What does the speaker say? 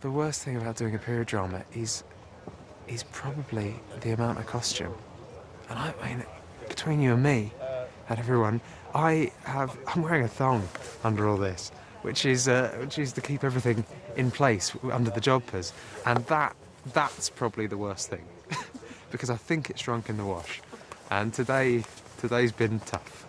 the worst thing about doing a period drama is is probably the amount of costume. And I mean, between you and me and everyone, I have I'm wearing a thong under all this, which is uh, which is to keep everything in place under the jodhpurs, and that that's probably the worst thing because I think it's drunk in the wash, and today today's been tough.